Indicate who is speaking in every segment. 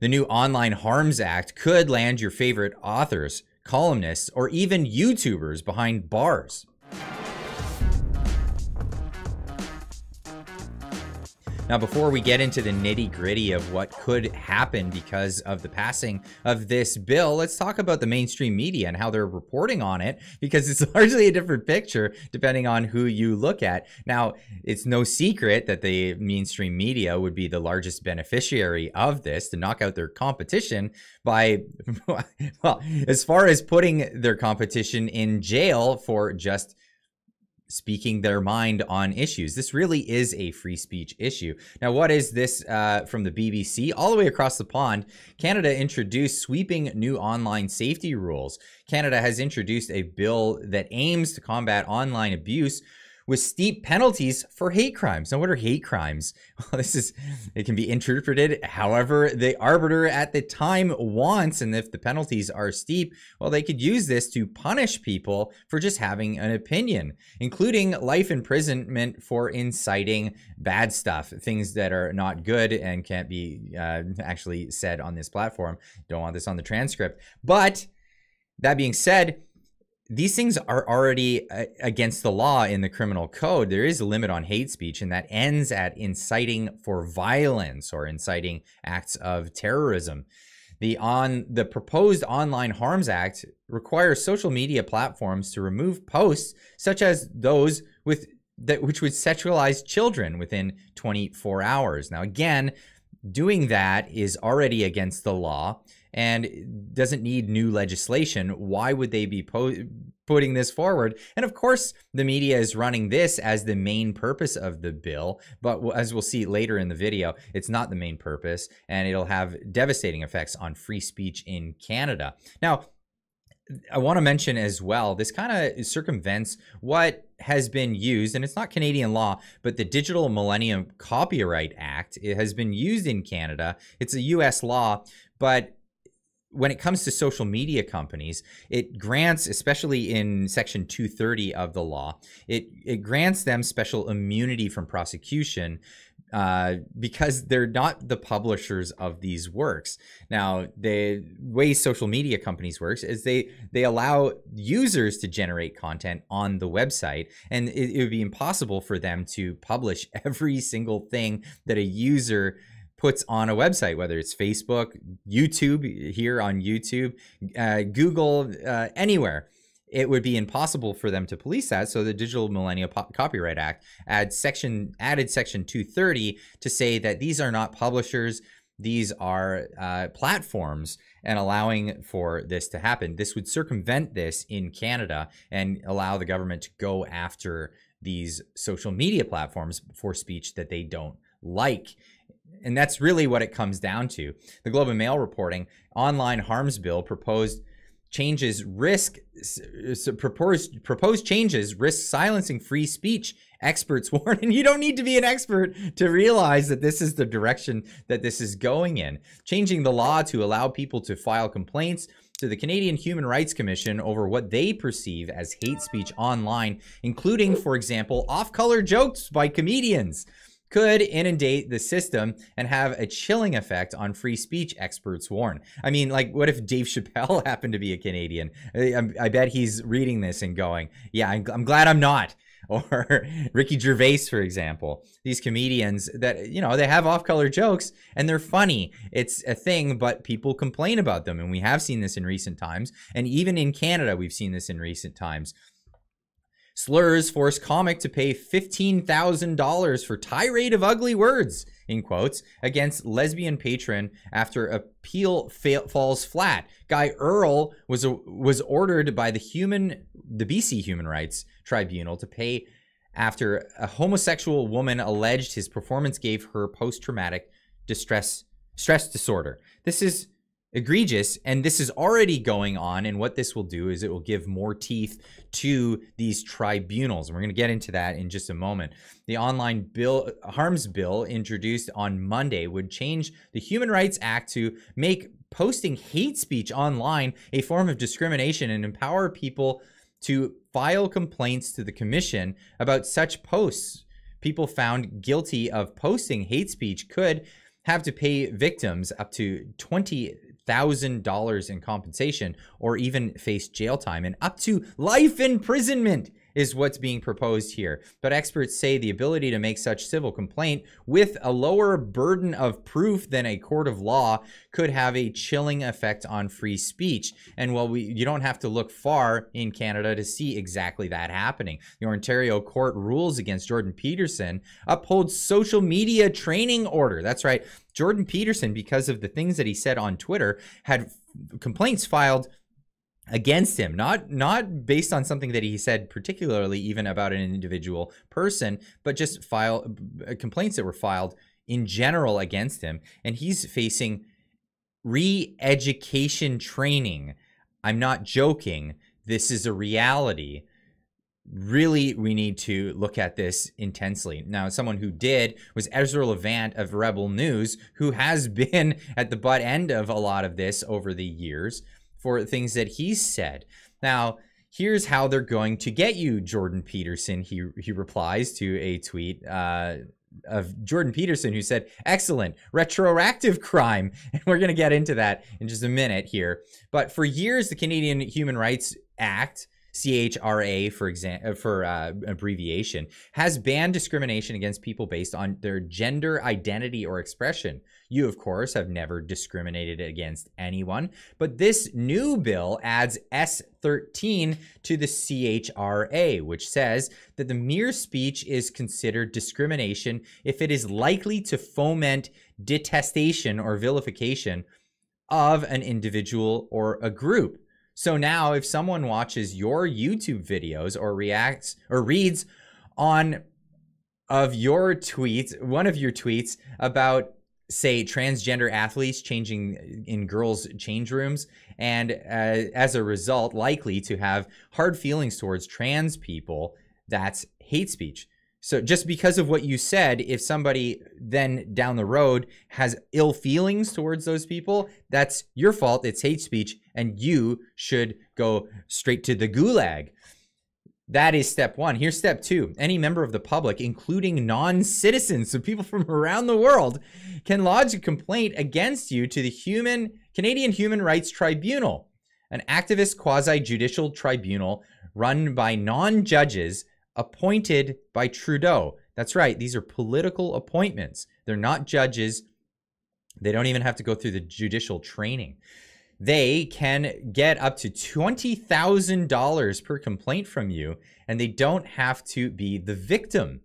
Speaker 1: The new Online Harms Act could land your favorite authors, columnists, or even YouTubers behind bars. Now, before we get into the nitty gritty of what could happen because of the passing of this bill, let's talk about the mainstream media and how they're reporting on it because it's largely a different picture depending on who you look at. Now, it's no secret that the mainstream media would be the largest beneficiary of this to knock out their competition by, well, as far as putting their competition in jail for just speaking their mind on issues. This really is a free speech issue. Now, what is this uh, from the BBC? All the way across the pond, Canada introduced sweeping new online safety rules. Canada has introduced a bill that aims to combat online abuse with steep penalties for hate crimes. Now, what are hate crimes? Well, this is, it can be interpreted however the arbiter at the time wants. And if the penalties are steep, well, they could use this to punish people for just having an opinion, including life imprisonment for inciting bad stuff, things that are not good and can't be uh, actually said on this platform. Don't want this on the transcript. But that being said, these things are already uh, against the law in the criminal code. There is a limit on hate speech, and that ends at inciting for violence or inciting acts of terrorism. The on the proposed Online Harms Act requires social media platforms to remove posts such as those with that which would sexualize children within 24 hours. Now, again, doing that is already against the law and doesn't need new legislation. Why would they be po- putting this forward? And of course, the media is running this as the main purpose of the bill. But as we'll see later in the video, it's not the main purpose, and it'll have devastating effects on free speech in Canada. Now, I want to mention as well, this kind of circumvents what has been used, and it's not Canadian law, but the Digital Millennium Copyright Act. It has been used in Canada. It's a US law, but when it comes to social media companies, it grants, especially in Section 230 of the law, it, it grants them special immunity from prosecution uh, because they're not the publishers of these works. Now, the way social media companies works is they they allow users to generate content on the website, and it, it would be impossible for them to publish every single thing that a user puts on a website, whether it's Facebook, YouTube, here on YouTube, uh, Google, uh, anywhere. It would be impossible for them to police that. So the Digital Millennium po- Copyright Act adds section added section 230 to say that these are not publishers, these are uh, platforms, and allowing for this to happen. This would circumvent this in Canada and allow the government to go after these social media platforms for speech that they don't like and that's really what it comes down to. The Globe and Mail reporting online harms bill proposed changes risk proposed proposed changes risk silencing free speech. Experts warn and you don't need to be an expert to realize that this is the direction that this is going in. Changing the law to allow people to file complaints to the Canadian Human Rights Commission over what they perceive as hate speech online including for example off-color jokes by comedians could inundate the system and have a chilling effect on free speech, experts warn. I mean, like, what if Dave Chappelle happened to be a Canadian? I, I bet he's reading this and going, yeah, I'm, I'm glad I'm not. Or Ricky Gervais, for example. These comedians that, you know, they have off color jokes and they're funny. It's a thing, but people complain about them. And we have seen this in recent times. And even in Canada, we've seen this in recent times Slurs force comic to pay $15,000 for tirade of ugly words, in quotes, against lesbian patron after appeal fa- falls flat. Guy Earl was, a, was ordered by the human, the BC Human Rights Tribunal to pay after a homosexual woman alleged his performance gave her post-traumatic distress stress disorder. This is egregious and this is already going on and what this will do is it will give more teeth to these tribunals and we're going to get into that in just a moment. The online bill harms bill introduced on monday would change the human rights act to make posting hate speech online a form of discrimination and empower people to file complaints to the commission about such posts. People found guilty of posting hate speech could have to pay victims up to $20,000 in compensation or even face jail time and up to life imprisonment is what's being proposed here. But experts say the ability to make such civil complaint with a lower burden of proof than a court of law could have a chilling effect on free speech. And while we you don't have to look far in Canada to see exactly that happening. The Ontario court rules against Jordan Peterson upholds social media training order. That's right. Jordan Peterson, because of the things that he said on Twitter, had complaints filed against him not not based on something that he said particularly even about an individual person but just file uh, complaints that were filed in general against him. And he's facing re-education training. I'm not joking. This is a reality. Really we need to look at this intensely. Now someone who did was ezra levant of rebel news who has been at the butt end of a lot of this over the years for things that he said. Now, here's how they're going to get you, Jordan Peterson. He he replies to a tweet uh, of Jordan Peterson who said, "Excellent retroactive crime," and we're going to get into that in just a minute here. But for years, the Canadian Human Rights Act CHRA, for example, uh, for uh, abbreviation, has banned discrimination against people based on their gender identity or expression. You, of course, have never discriminated against anyone, but this new bill adds S13 to the CHRA, which says that the mere speech is considered discrimination if it is likely to foment detestation or vilification of an individual or a group. So now if someone watches your YouTube videos or reacts or reads on of your tweets, one of your tweets about say transgender athletes changing in girls change rooms and uh, as a result likely to have hard feelings towards trans people that's hate speech so just because of what you said, if somebody then down the road has ill feelings towards those people, that's your fault. It's hate speech, and you should go straight to the gulag. That is step one. Here's step two. Any member of the public, including non citizens, so people from around the world, can lodge a complaint against you to the Human Canadian Human Rights Tribunal, an activist quasi judicial tribunal run by non judges appointed by Trudeau. That's right, these are political appointments. They're not judges. They don't even have to go through the judicial training. They can get up to $20,000 per complaint from you, and they don't have to be the victim.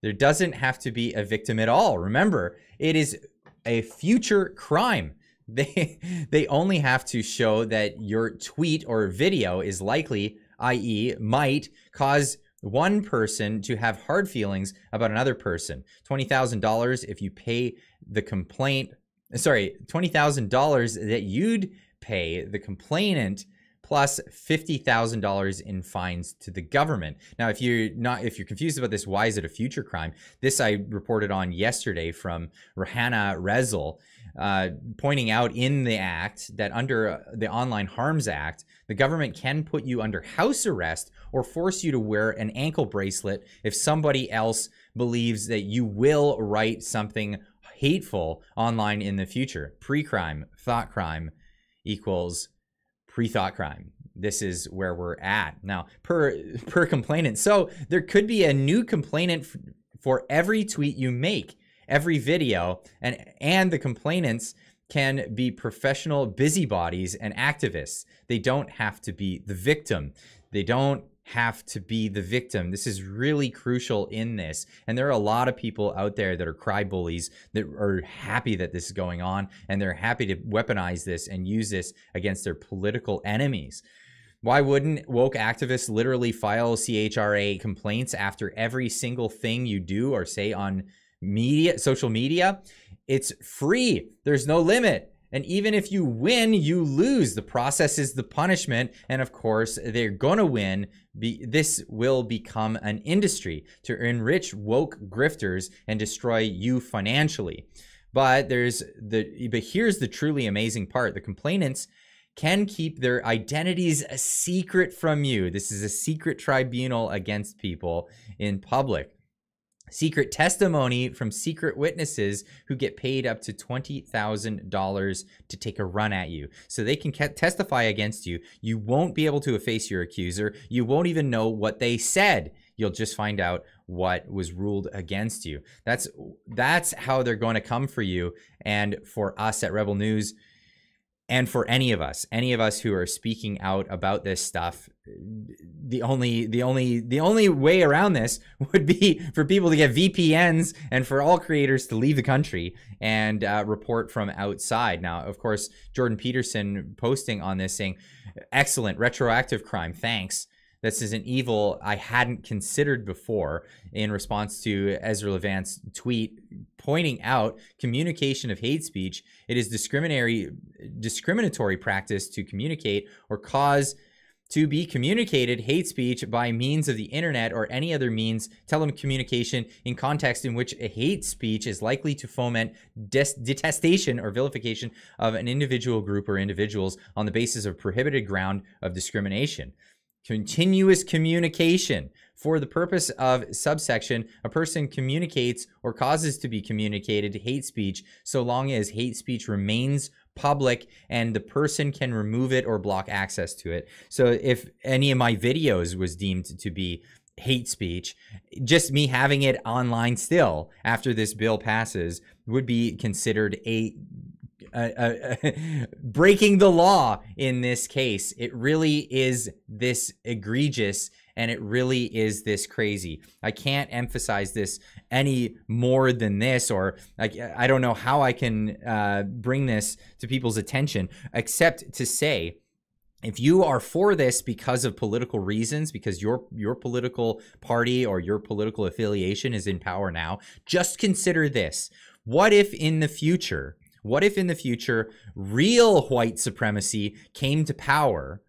Speaker 1: There doesn't have to be a victim at all. Remember, it is a future crime. They they only have to show that your tweet or video is likely, i.e., might cause one person to have hard feelings about another person. $20,000 if you pay the complaint, sorry, $20,000 that you'd pay the complainant plus $50,000 in fines to the government. Now, if you're not if you're confused about this, why is it a future crime? This I reported on yesterday from Rohana Rezel uh, pointing out in the act that under uh, the Online Harms Act, the government can put you under house arrest or force you to wear an ankle bracelet if somebody else believes that you will write something hateful online in the future. Pre crime, thought crime equals pre thought crime. This is where we're at now per per complainant. So there could be a new complainant for every tweet you make every video and and the complainants can be professional busybodies and activists. They don't have to be the victim. They don't have to be the victim. This is really crucial in this. And there are a lot of people out there that are cry bullies that are happy that this is going on and they're happy to weaponize this and use this against their political enemies. Why wouldn't woke activists literally file CHRA complaints after every single thing you do or say on media, social media, it's free. There's no limit. And even if you win, you lose. The process is the punishment. And of course, they're going to win. Be, this will become an industry to enrich woke grifters and destroy you financially. But there's the but here's the truly amazing part. The complainants can keep their identities a secret from you. This is a secret tribunal against people in public. Secret testimony from secret witnesses who get paid up to $20,000 to take a run at you. So they can testify against you. You won't be able to efface your accuser. You won't even know what they said. You'll just find out what was ruled against you. That's that's how they're going to come for you and for us at Rebel News and for any of us any of us who are speaking out about this stuff the only the only the only way around this would be for people to get vpns and for all creators to leave the country and uh, report from outside. Now of course jordan peterson posting on this saying excellent retroactive crime thanks this is an evil I hadn't considered before in response to Ezra Levant's tweet pointing out communication of hate speech. It is discriminatory discriminatory practice to communicate or cause to be communicated hate speech by means of the internet or any other means telecommunication in context in which a hate speech is likely to foment detestation or vilification of an individual group or individuals on the basis of prohibited ground of discrimination continuous communication. For the purpose of subsection, a person communicates or causes to be communicated hate speech so long as hate speech remains public and the person can remove it or block access to it. So if any of my videos was deemed to be hate speech, just me having it online still after this bill passes would be considered a uh, uh, breaking the law in this case. It really is this egregious and it really is this crazy. I can't emphasize this any more than this, or like I don't know how I can uh, bring this to people's attention except to say if you are for this because of political reasons because your your political party or your political affiliation is in power now just consider this what if in the future what if in the future real white supremacy came to power?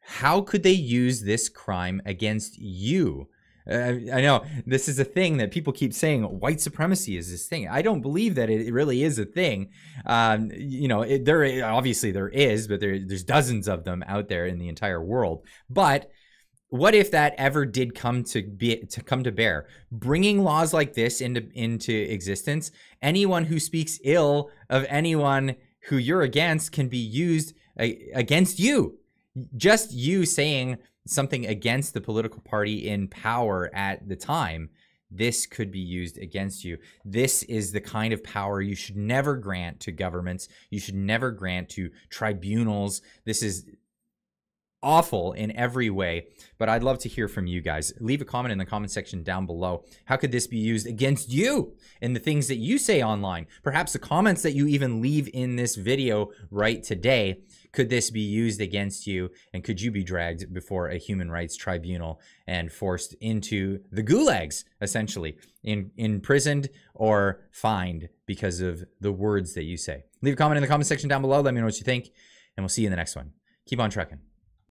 Speaker 1: How could they use this crime against you? Uh, I know this is a thing that people keep saying white supremacy is this thing. I don't believe that it really is a thing. Um, you know, it, there obviously there is, but there, there's dozens of them out there in the entire world. But what if that ever did come to be to come to bear bringing laws like this into into existence anyone who speaks ill of anyone who you're against can be used uh, against you just you saying something against the political party in power at the time this could be used against you. This is the kind of power you should never grant to governments. You should never grant to tribunals. This is awful in every way, but I'd love to hear from you guys. Leave a comment in the comment section down below. How could this be used against you and the things that you say online? Perhaps the comments that you even leave in this video right today. Could this be used against you? And could you be dragged before a human rights tribunal and forced into the gulags, essentially, in, imprisoned or fined because of the words that you say? Leave a comment in the comment section down below. Let me know what you think, and we'll see you in the next one. Keep on trucking.